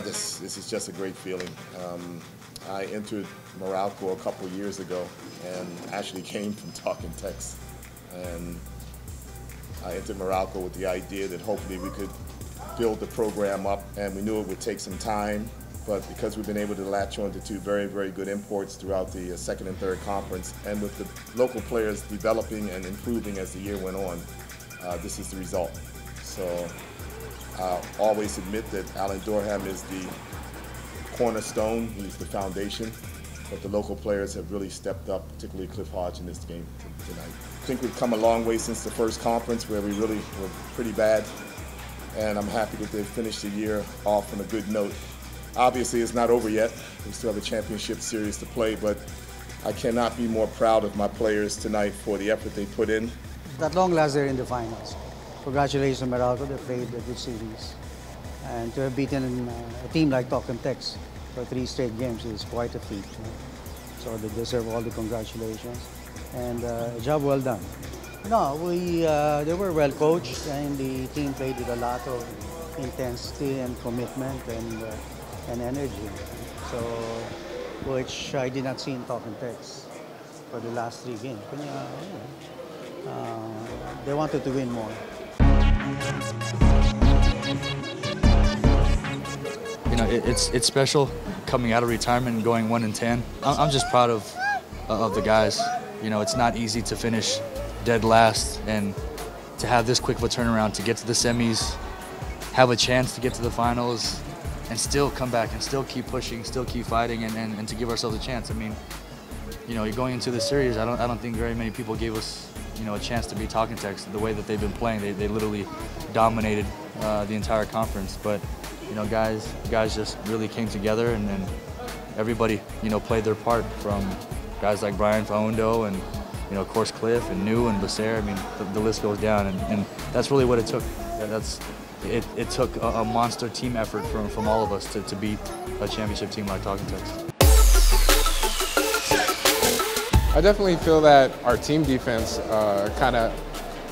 this, this is just a great feeling. Um, I entered Meralco a couple years ago and actually came from Talk 'N Text. And I entered Meralco with the idea that hopefully we could build the program up, and we knew it would take some time. But because we've been able to latch on to two very, very good imports throughout the uh, second and third conference, and with the local players developing and improving as the year went on, uh, this is the result. So I always admit that Allen Durham is the cornerstone, he's the foundation, but the local players have really stepped up, particularly Cliff Hodge in this game tonight. I think we've come a long way since the first conference where we really were pretty bad, and I'm happy that they finished the year off on a good note. Obviously, it's not over yet. We still have a championship series to play, but I cannot be more proud of my players tonight for the effort they put in. That long last, they're in the finals. Congratulations, to Meralco. They played a good series. And to have beaten uh, a team like Talk 'N Text for three straight games is quite a feat. You know? So they deserve all the congratulations. And uh, job well done. No, we, uh, they were well coached and the team played with a lot of intensity and commitment and, uh, and energy. So, which I did not see in Talk 'N Text for the last three games. Uh, they wanted to win more. You know, it, it's it's special coming out of retirement and going one in ten. I'm, just proud of uh, of the guys. You know, it's not easy to finish dead last and to have this quick of a turnaround to get to the semis, have a chance to get to the finals, and still come back and still keep pushing, still keep fighting, and, and, and to give ourselves a chance. I mean, you know, going into the series, I don't I don't think very many people gave us you know a chance to be Talk 'N Text the way that they've been playing. They, they literally dominated uh, the entire conference, but you know, guys guys just really came together and then everybody you know played their part from guys like Bryan Faundo and you know of course Cliff and New and Becerra. I mean the, the list goes down and, and, that's really what it took. That's it, it took a, a, monster team effort from, from all of us to, to beat a championship team like Talk 'N Text. I definitely feel that our team defense kind of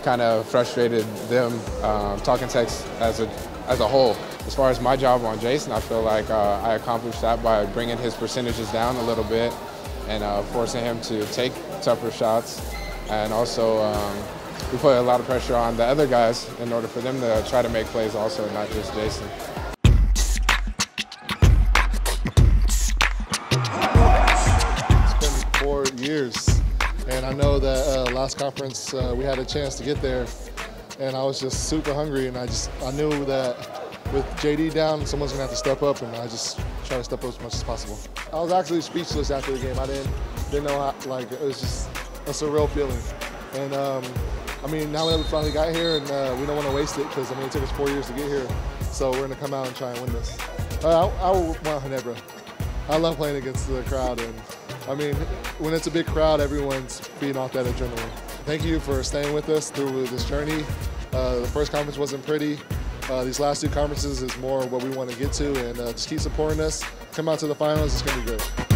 kind of frustrated them. Um, Talk 'N Text as a as a whole. As far as my job on Jason, I feel like uh, I accomplished that by bringing his percentages down a little bit and uh, forcing him to take tougher shots. And also, um, we put a lot of pressure on the other guys in order for them to try to make plays also, not just Jason. Years, and I know that uh, last conference uh, we had a chance to get there, and I was just super hungry, and I just I knew that with JD down, someone's gonna have to step up, and I just try to step up as much as possible. I was actually speechless after the game. I didn't didn't know how like it was just a surreal feeling, and um, I mean now that we finally got here, and uh, we don't want to waste it because I mean it took us four years to get here, so we're gonna come out and try and win this. Uh, I, I want Ginebra. I love playing against the crowd, and I mean when it's a big crowd, everyone's feeding off that adrenaline. Thank you for staying with us through this journey. Uh, the first conference wasn't pretty. Uh, these last two conferences is more what we want to get to, and uh, just keep supporting us. Come out to the finals, it's going to be great.